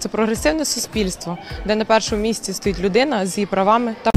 Це прогресивне суспільство, де на першому місці стоїть людина з її правами та